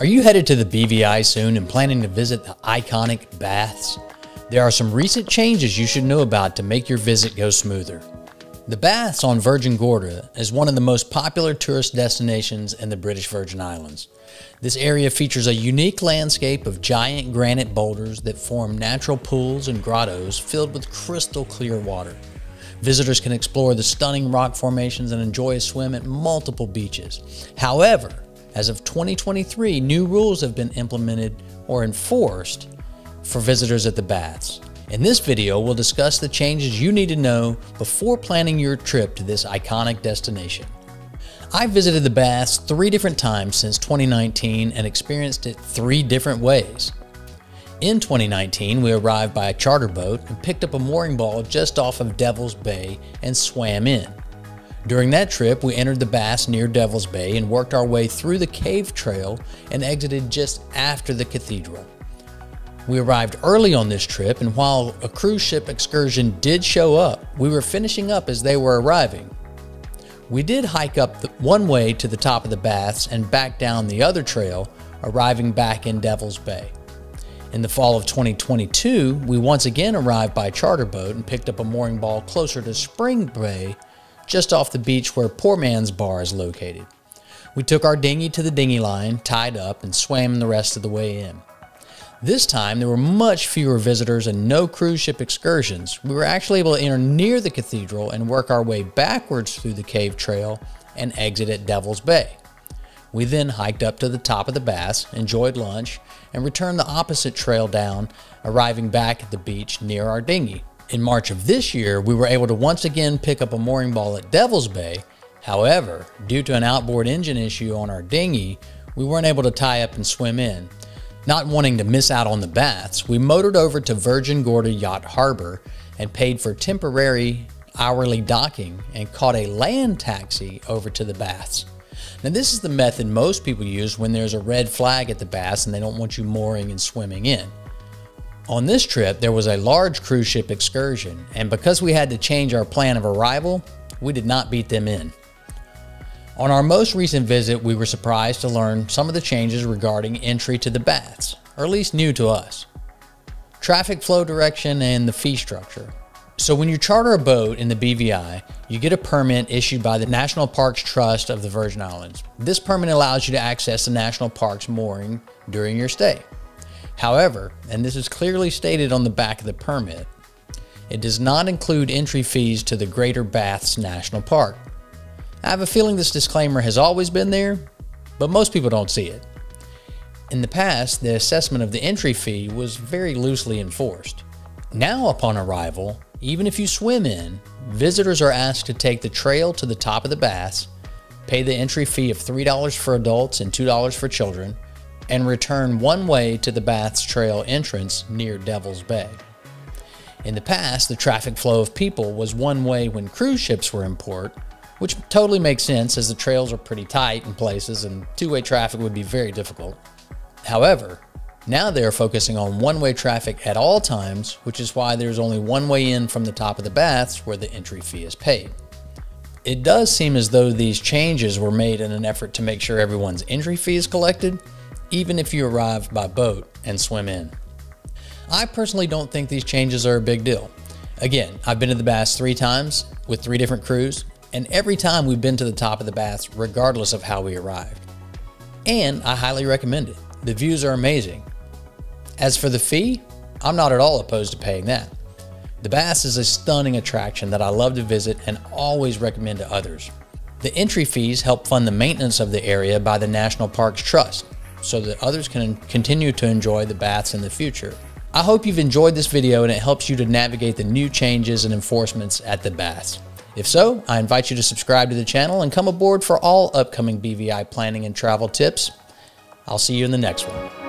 Are you headed to the BVI soon and planning to visit the iconic baths? There are some recent changes you should know about to make your visit go smoother. The baths on Virgin Gorda is one of the most popular tourist destinations in the British Virgin Islands. This area features a unique landscape of giant granite boulders that form natural pools and grottos filled with crystal clear water. Visitors can explore the stunning rock formations and enjoy a swim at multiple beaches. However, as of 2023, new rules have been implemented or enforced for visitors at the baths. In this video, we'll discuss the changes you need to know before planning your trip to this iconic destination. I've visited the baths three different times since 2019 and experienced it three different ways. In 2019, we arrived by a charter boat and picked up a mooring ball just off of Devil's Bay and swam in. During that trip, we entered the baths near Devil's Bay and worked our way through the cave trail and exited just after the cathedral. We arrived early on this trip, and while a cruise ship excursion did show up, we were finishing up as they were arriving. We did hike up the, one way to the top of the baths and back down the other trail, arriving back in Devil's Bay. In the fall of 2022, we once again arrived by charter boat and picked up a mooring ball closer to Spring Bay, just off the beach where Poor Man's Bar is located. We took our dinghy to the dinghy line, tied up, and swam the rest of the way in. This time, there were much fewer visitors and no cruise ship excursions. We were actually able to enter near the cathedral and work our way backwards through the cave trail and exit at Devil's Bay. We then hiked up to the top of the baths, enjoyed lunch, and returned the opposite trail down, arriving back at the beach near our dinghy. In March of this year, we were able to once again pick up a mooring ball at Devil's Bay. However, due to an outboard engine issue on our dinghy, we weren't able to tie up and swim in. Not wanting to miss out on the baths, we motored over to Virgin Gorda Yacht Harbor and paid for temporary hourly docking and caught a land taxi over to the baths. Now, this is the method most people use when there's a red flag at the baths and they don't want you mooring and swimming in. On this trip, there was a large cruise ship excursion, and because we had to change our plan of arrival, we did not beat them in. On our most recent visit, we were surprised to learn some of the changes regarding entry to the baths, or at least new to us. Traffic flow direction and the fee structure. So, when you charter a boat in the BVI, you get a permit issued by the National Parks Trust of the Virgin Islands. This permit allows you to access the national park's mooring during your stay. However, and this is clearly stated on the back of the permit, it does not include entry fees to the Greater Baths National Park. I have a feeling this disclaimer has always been there, but most people don't see it. In the past, the assessment of the entry fee was very loosely enforced. Now, upon arrival, even if you swim in, visitors are asked to take the trail to the top of the baths, pay the entry fee of $3 for adults and $2 for children, and return one way to the baths trail entrance near Devil's Bay. In the past, the traffic flow of people was one way when cruise ships were in port, which totally makes sense as the trails are pretty tight in places and two way traffic would be very difficult. However, now they are focusing on one way traffic at all times, which is why there's only one way in from the top of the baths where the entry fee is paid. It does seem as though these changes were made in an effort to make sure everyone's entry fee is collected, even if you arrive by boat and swim in. I personally don't think these changes are a big deal. Again, I've been to the baths three times with three different crews, and every time we've been to the top of the baths, regardless of how we arrived. And I highly recommend it. The views are amazing. As for the fee, I'm not at all opposed to paying that. The baths is a stunning attraction that I love to visit and always recommend to others. The entry fees help fund the maintenance of the area by the National Parks Trust so that others can continue to enjoy the baths in the future. I hope you've enjoyed this video and it helps you to navigate the new changes and enforcements at the baths. If so, I invite you to subscribe to the channel and come aboard for all upcoming BVI planning and travel tips. I'll see you in the next one.